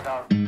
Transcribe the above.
Stop.